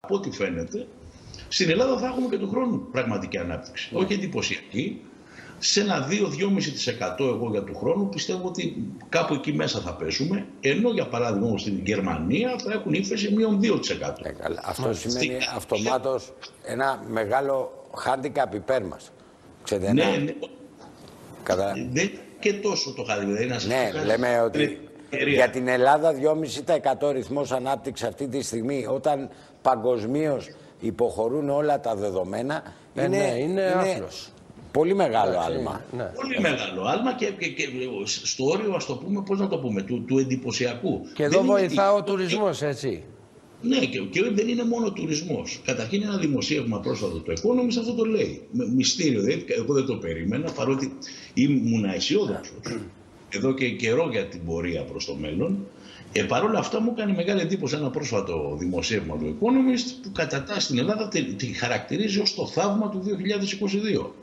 από ό,τι φαίνεται, στην Ελλάδα θα έχουμε και του χρόνου πραγματική ανάπτυξη. Όχι εντυπωσιακή. Σε ένα 2-2,5% εγώ για του χρόνου πιστεύω ότι κάπου εκεί μέσα θα πέσουμε. Ενώ για παράδειγμα στην Γερμανία θα έχουν ύφεση μείον 2%. Ε, Αυτό σημαίνει αυτομάτως ένα μεγάλο handicap υπέρ μας. Ξέρετε, ναι, ναι. Κατα... Δεν και τόσο το handicap. Ναι, λέμε ότι για την Ελλάδα 2,5% ρυθμός ανάπτυξης αυτή τη στιγμή όταν παγκοσμίως υποχωρούν όλα τα δεδομένα ε, είναι, ναι, είναι, είναι πολύ μεγάλο άλμα. Ναι. Πολύ μεγάλο άλμα και, και, και, στο όριο ας το πούμε, πώς να το πούμε, του, του εντυπωσιακού. Και εδώ βοηθά ο τουρισμός έτσι. Ναι, και, και δεν είναι μόνο τουρισμός. Καταρχήν, ένα δημοσίευμα πρόσφατο το Economist αυτό το λέει. Μυστήριο, δηλαδή, εγώ δεν το περίμενα, παρότι ήμουν αισιόδοξος εδώ και καιρό για την πορεία προς το μέλλον. Ε, Παρ' όλα αυτά μου κάνει μεγάλη εντύπωση ένα πρόσφατο δημοσίευμα του Economist που κατατάσσει την Ελλάδα τη χαρακτηρίζει ως το θαύμα του 2022.